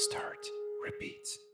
Start, repeat.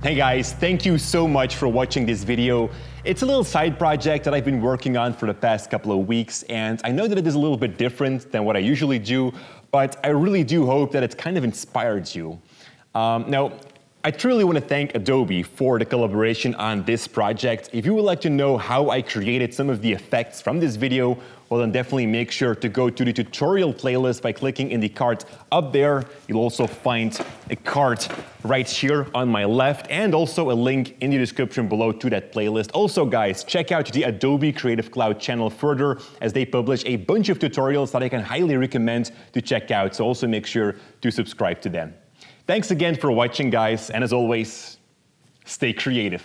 Hey guys, thank you so much for watching this video. It's a little side project that I've been working on for the past couple of weeks, and I know that it is a little bit different than what I usually do, but I really do hope that it's kind of inspired you. Um, now, I truly want to thank Adobe for the collaboration on this project. If you would like to know how I created some of the effects from this video, well then definitely make sure to go to the tutorial playlist by clicking in the card up there. You'll also find a card right here on my left and also a link in the description below to that playlist. Also guys, check out the Adobe Creative Cloud channel further as they publish a bunch of tutorials that I can highly recommend to check out. So also make sure to subscribe to them. Thanks again for watching guys and as always, stay creative.